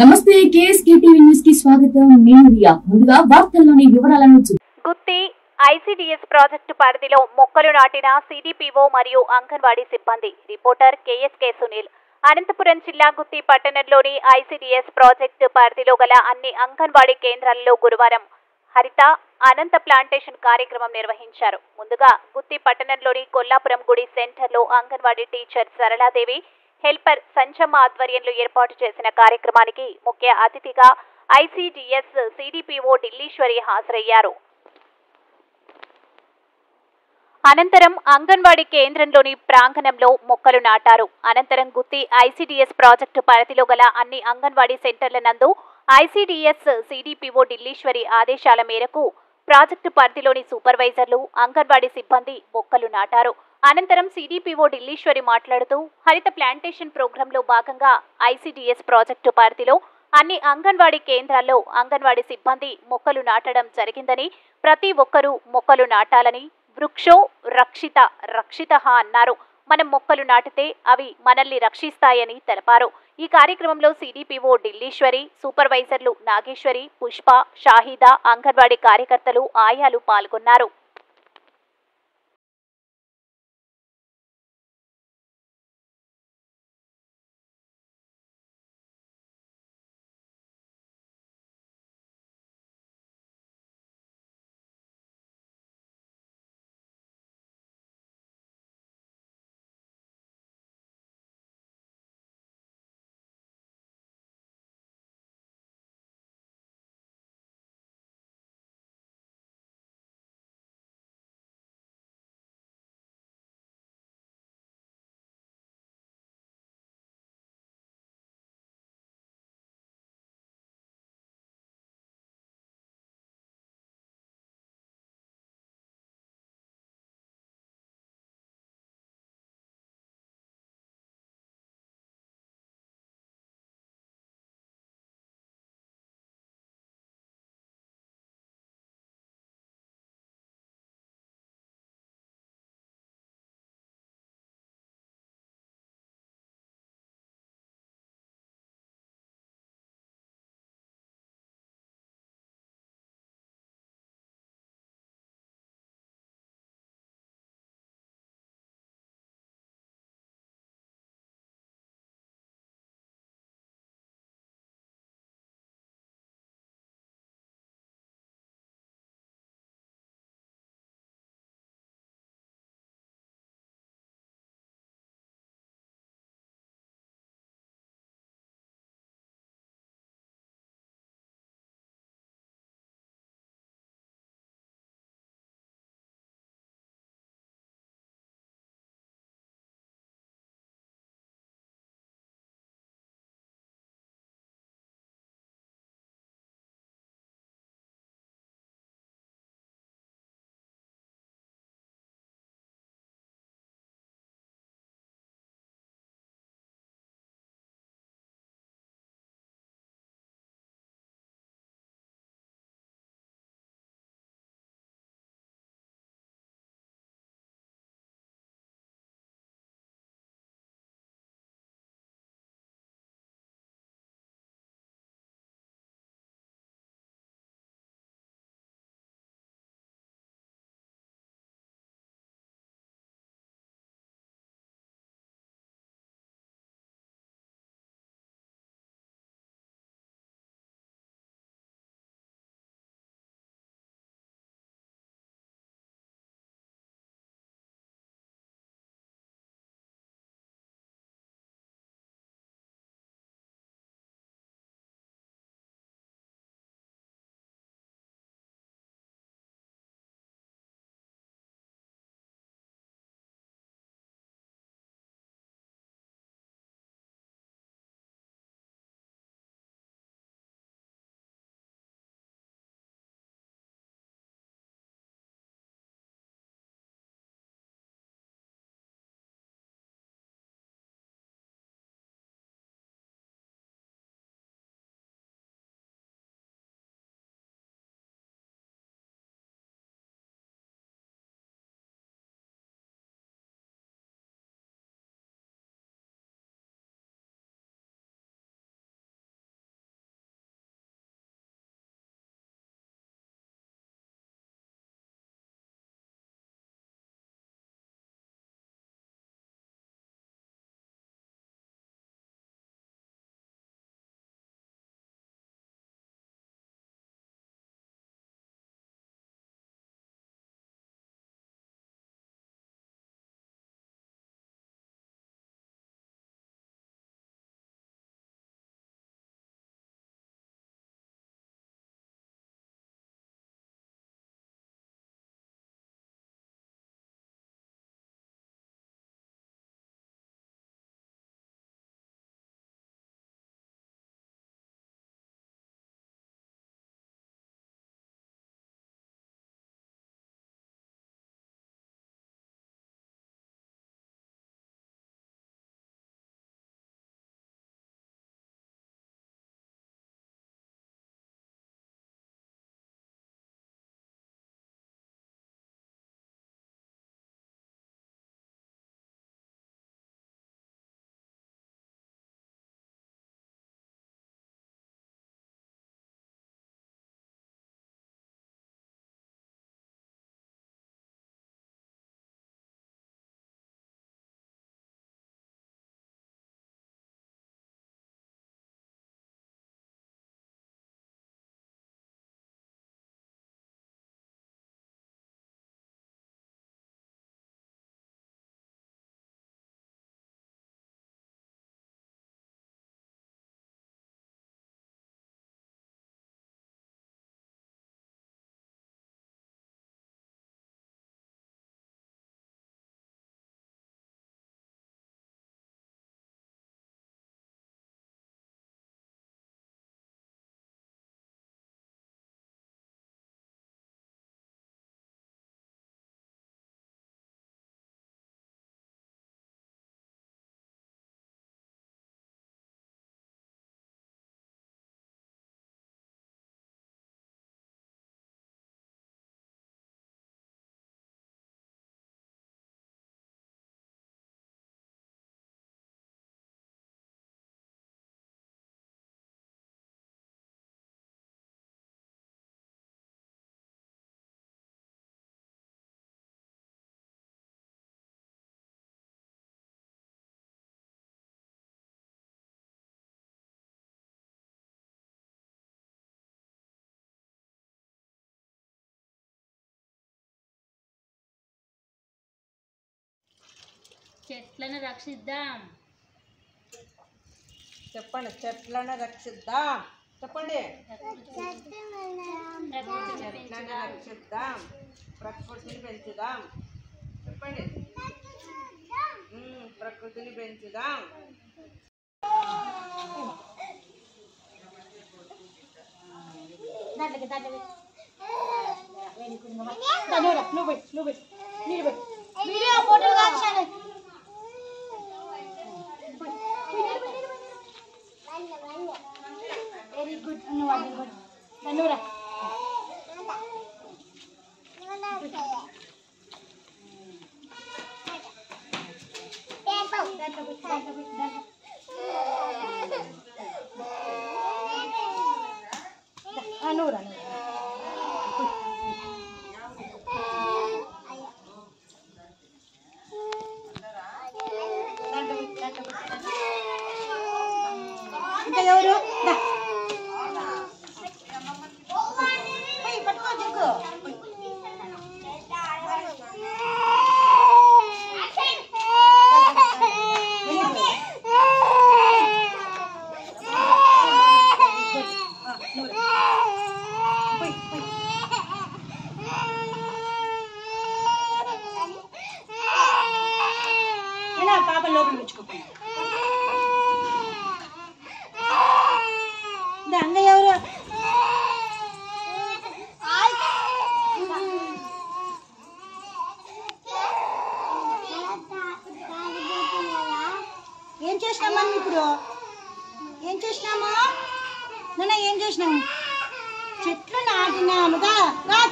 నమస్తే KSK TV న్యూస్కి స్వాగతం. నేను రియా. ముందుగా వార్తల్లోని వివరాలను గుత్తి ఐసిడిఎస్ ప్రాజెక్టు పరిధిలో మొక్కలు నాటిన సిడిపిఓ మరియు అంగన్వాడీ సిబ్బంది రిపోర్టర్ కేఎస్కే సునీల్. అనంతపురం జిల్లా గుత్తి పట్టణంలోని ఐసిడిఎస్ ప్రాజెక్టు పరిధిలో గల అన్ని అంగన్వాడీ కేంద్రాలలో గురువారం హరిత అనంత ప్లాంటేషన్ కార్యక్రమం నిర్వహించారు. ముందుగా గుత్తి పట్టణంలోని కొల్లాపురం గుడి సెంటర్లో అంగన్వాడీ టీచర్ సరళాదేవి హెల్పర్ సంచమ్మ ఆధ్వర్యంలో ఏర్పాటు చేసిన కార్యక్రమానికి ముఖ్య అతిథిగా ఐసిడిఎస్ సిడిపిఓ ఢిల్లీశ్వరి హాజరయ్యారు. అనంతరం అంగన్వాడీ కేంద్రంలోని ప్రాంగణంలో మొక్కలు నాటారు. అనంతరం గుత్తి ఐసిడిఎస్ ప్రాజెక్టు పరిధిలో గల అన్ని అంగన్వాడీ సెంటర్ల నందు ఐసిడిఎస్ సిడిపిఓ ఢిల్లీశ్వరి ఆదేశాల మేరకు ప్రాజెక్టు పరిధిలోని సూపర్వైజర్లు అంగన్వాడీ సిబ్బంది మొక్కలు నాటారు. అనంతరం సిడిపిఓ ఢిల్లీశ్వరి మాట్లాడుతూ హరిత ప్లాంటేషన్ ప్రోగ్రాంలో భాగంగా ఐసిడిఎస్ ప్రాజెక్టు పరిధిలో అన్ని అంగన్వాడీ కేంద్రాల్లో అంగన్వాడీ సిబ్బంది మొక్కలు నాటడం జరిగిందని ప్రతి ఒక్కరూ మొక్కలు నాటాలని వృక్షో రక్షిత రక్షిత అన్నారు. మనం మొక్కలు నాటితే అవి మనల్ని రక్షిస్తాయని తెలిపారు. ఈ కార్యక్రమంలో సిడిపిఓ ఢిల్లీశ్వరి సూపర్వైజర్లు నాగేశ్వరి పుష్ప షాహిదా అంగన్వాడీ కార్యకర్తలు ఆయాలు పాల్గొన్నారు. చెట్లను రక్షిద్దాం. చెప్పండి చెట్లను రక్షిద్దాం. చెప్పండి. చెట్లను రక్షిద్దాం. ప్రకృతిని పెంచుదాం. చెప్పండి. ప్రకృతిని పెంచుదాం. దాంట్లోకి నువ్వు నువ్వు నువ్వు మీరు పెట్టు. Video good ano wala good. Tanura. Anura. Anura. Anura. Anura. పట్టుకో దిక్కు. ఆ, నువ్వు రా. పోయి, పోయి. అయినా పాప లోపల పెంచుకోపోయి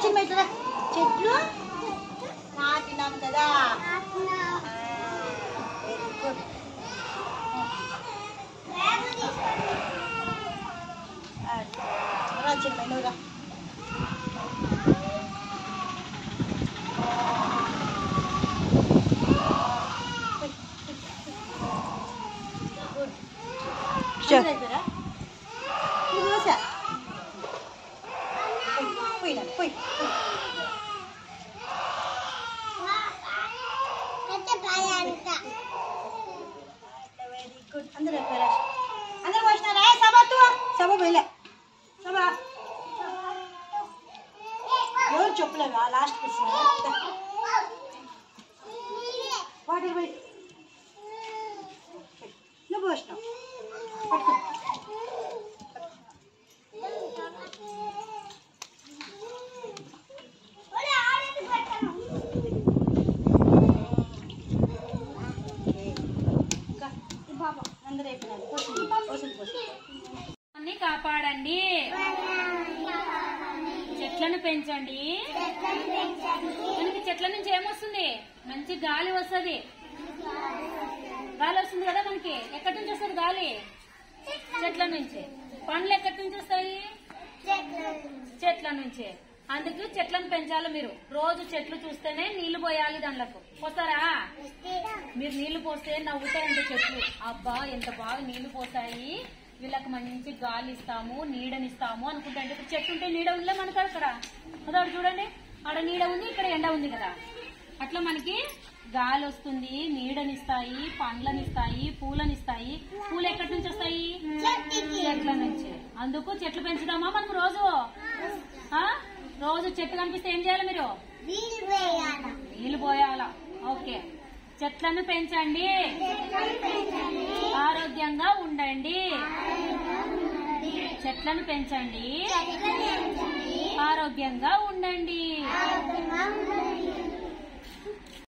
రా చిన్న ఇట్లా రా. చెట్లు నాటినాము కదా వెరీ గుడ్ రా చిన్న నువ్వు రా ఎవరు చెప్పలేవా లాస్ట్ వాటర్ పోయి నువ్వు పోసినావు కాపాడండి. చెట్లను పెంచండి. మనకి చెట్ల నుంచి ఏమొస్తుంది? మంచి గాలి వస్తుంది. గాలి వస్తుంది కదా మనకి. ఎక్కడి నుంచి వస్తుంది గాలి? చెట్ల నుంచి. పండ్లు ఎక్కడి నుంచి వస్తాయి? చెట్ల నుంచి. అందుకు చెట్లను పెంచాలి మీరు. రోజు చెట్లు చూస్తేనే నీళ్ళు పోయాలి దాంట్లో పోస్తారా? మీరు నీళ్ళు పోస్తే నవ్వుతాయండి చెట్లు. అబ్బా ఎంత బాగా నీళ్ళు పోస్తాయి. వీళ్ళకి మంచి గాలి ఇస్తాము నీడనిస్తాము అనుకుంటా. ఇప్పుడు చెట్టు ఉంటే నీడ ఉందిలే మనకు అక్కడ. అదొకటి చూడండి. ఆడ నీడ ఉంది ఇక్కడ ఎండ ఉంది కదా. అట్లా మనకి గాలి వస్తుంది నీడనిస్తాయి పండ్లనిస్తాయి పూలనిస్తాయి. పూలు ఎక్కడి నుంచి వస్తాయి? చెట్ల నుంచి. అందుకు చెట్లు పెంచుదామా మనం రోజు? ఆ? రోజు చెట్టు కనిపిస్తే ఏం చేయాలి మీరు? నీళ్ళు పోయాలా? ఓకే. చెట్లను పెంచండి. ఆరోగ్యంగా ఉండండి. చెట్లను పెంచండి. ఆరోగ్యంగా ఉండండి.